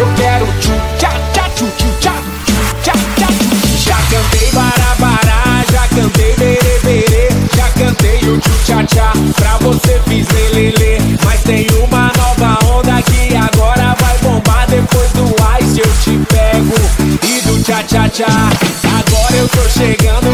Eu quero tchu tchá tchá tchu tchu tchá tchá tchá Já cantei barabará, já cantei berê berê, já cantei o tchu tchá tchá, pra você fiz lelele. Mas tem uma nova onda que agora vai bombar depois do ice eu te pego e do tchá tchá tchá. Agora eu tô chegando